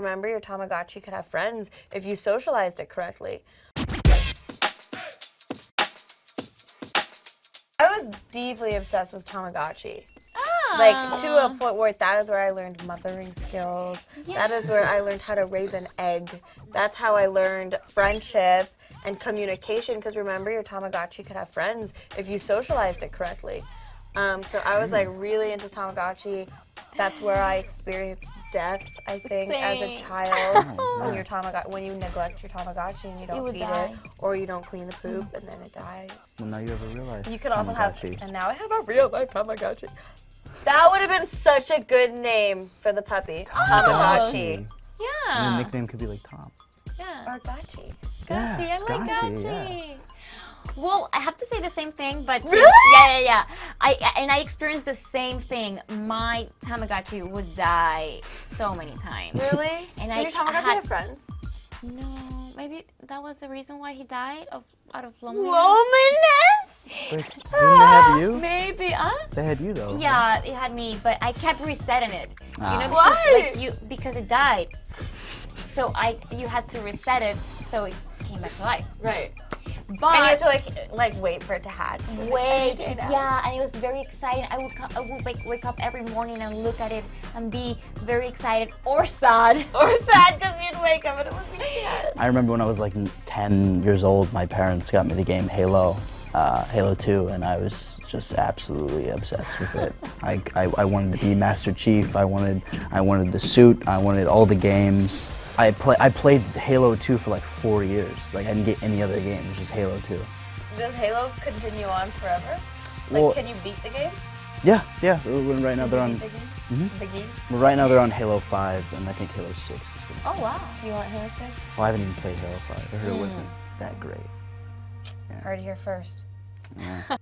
Remember, your Tamagotchi could have friends if you socialized it correctly. I was deeply obsessed with Tamagotchi. Like to a point where that is where I learned mothering skills. That is where I learned how to raise an egg. That's how I learned friendship and communication. Because remember, your Tamagotchi could have friends if you socialized it correctly. Um, so I was like really into Tamagotchi. That's where I experienced death. I think as a Same. child oh, when your Tamagotchi when you neglect your Tamagotchi and you don't would feed die. it or you don't clean the poop and then it dies. Well, now you have a real life. You could also have, Tamagotchi. and now I have a real life Tamagotchi. That would have been such a good name for the puppy, Tamagotchi. And Yeah. the nickname could be like Tom. yeah. Or Gachi. Gachi, I like Gachi, Gachi. yeah. Well, I have to say the same thing, but since- Really? yeah, yeah, yeah. I and I experienced the same thing. My Tamagotchi would die so many times. Really? And Did I your Tamagotchi had- have friends? No, maybe that was the reason why he died of out of loneliness. Loneliness? Like, didn't they have you? Maybe, huh? They had you though. Yeah, it had me, but I kept resetting it. You know, Ah. because Why? like you because it died. So I you had to reset it so it came back to life. Right. But And you have to like like wait for it to hatch. Wait, do yeah, and it was very exciting. I would, co- I would like wake up every morning and look at it and be very excited or sad. Or sad because you'd wake up and it would be dead. I remember when I was like 10 years old, my parents got me the game Halo, uh, Halo 2, and I was just absolutely obsessed with it. I, I, I wanted to be Master Chief. I wanted I wanted the suit. I wanted all the games. I play I played Halo 2 for like four years. Like I didn't get any other game. It was just Halo 2. Does Halo continue on forever? Like, Well- can you beat the game? Yeah, yeah. We're- Right now they're on. beat the game? Mm-hmm. The game? Right now they're on Halo 5, and I think Halo 6 is gonna. Oh wow. Do you want Halo 6? Well, I haven't even played Halo 5. I heard it hmm. wasn't that great. Heard it here first. Yeah.